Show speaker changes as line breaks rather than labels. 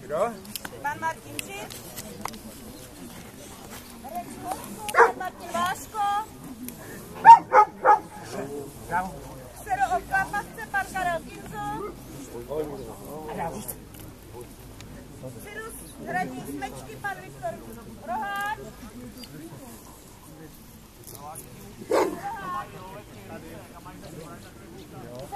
Kdo?
Pan Martin Žid. Pan Martin Váško. Sero Oklapavce, pan Karel Kinzo. Cyrus Hradní Smečky, pan Viktor Roháč. Ja.